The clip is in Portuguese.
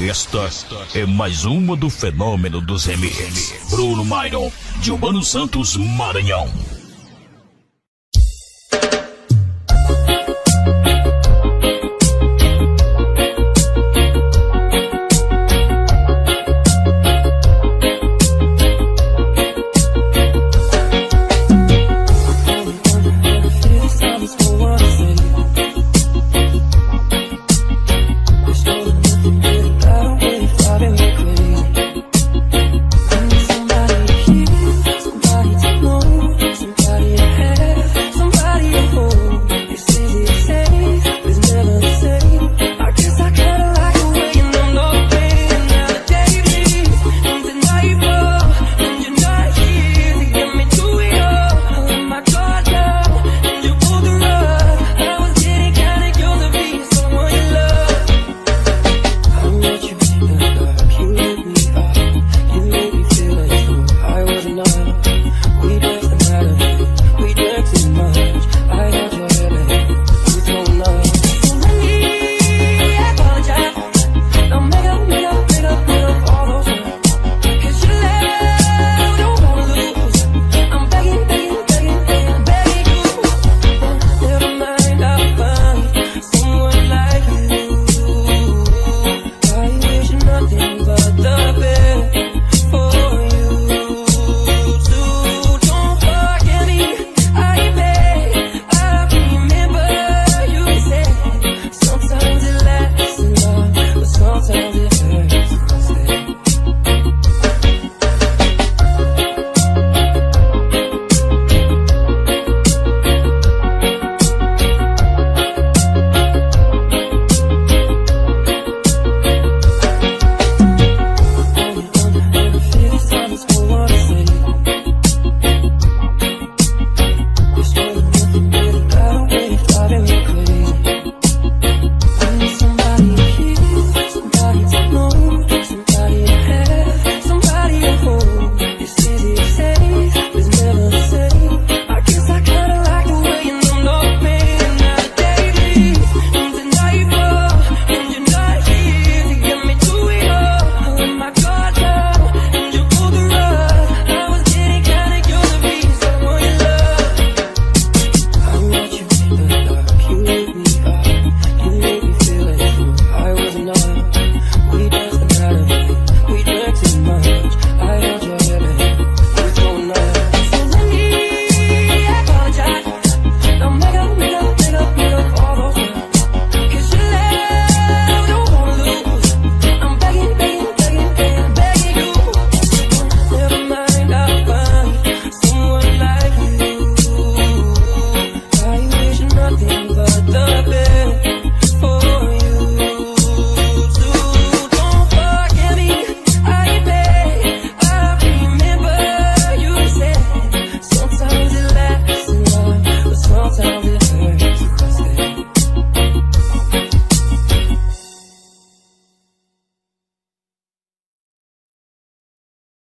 Esta é mais uma do fenômeno dos MM. Bruno Myron, de Urbano Santos, Maranhão.